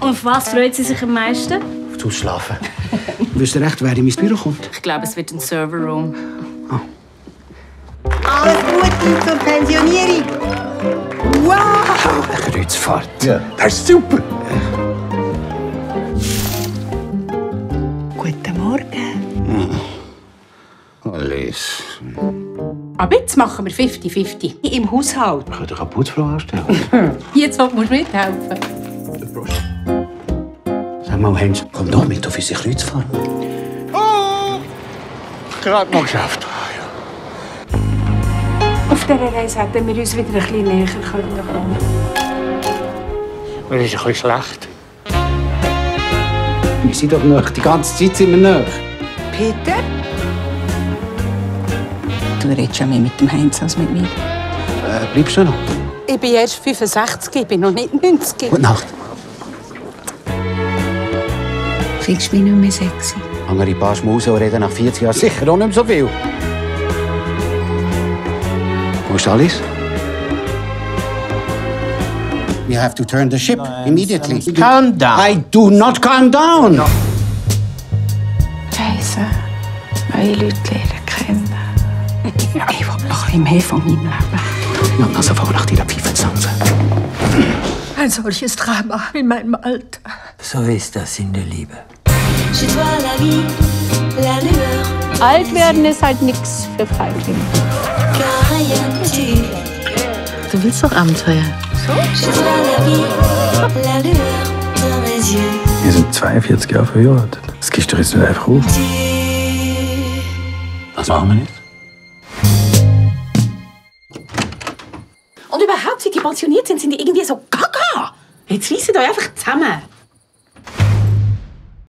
Auf was freut sie sich am meisten? Aufs Ausschlafen. Wisst ihr recht, wer in mein Büro kommt? Ich glaube, es wird ein Serverroom. Alles Gute zur Pensionierung. Wow! Eine Kreuzfahrt. Ja, das ist super. Guten Morgen. Alice. Aber jetzt machen wir 50-50. Im Haushalt. Ich könnte eine Putzfrau anstellen. Jetzt musst du mithelfen. Sag mal, Hens, komm doch mit auf unsere Kreuzfahrt. Gerade noch geschafft. Auf dieser Reise hätten wir uns wieder ein bisschen näher können kommen Mir ist ein bisschen schlecht. Wir sind doch noch, die ganze Zeit sind wir noch. Peter? Du redest ja mehr mit dem Heinz als mit mir. Äh, bleibst du noch? Ich bin erst 65, ich bin noch nicht 90. Gute Nacht. Du mich nicht mehr sexy? Andere paar Schmusen und reden nach 40 Jahren sicher auch nicht mehr so viel. Wo ist Alice? You have to turn the ship immediately. Calm down. I do not calm down. Reisen, neue Leute lernen kennen. Ich will noch ein mehr von meinem Leben. Ja, also fahr nach deiner Pfeife tanzen. Ein solches Drama in meinem Alter. So ist das in der Liebe. Chez toi la vie, la lueur, Alt werden ist halt nichts für Feiglinge. Du willst doch Abenteuer. Chez toi la vie, la lueur dans mes yeux. Wir sind 42 Jahre verheiratet. Das gehst du jetzt nicht einfach auf. Was machen wir jetzt? Und überhaupt, seit die pensioniert sind, sind die irgendwie so gaga. Jetzt reissen euch einfach zusammen.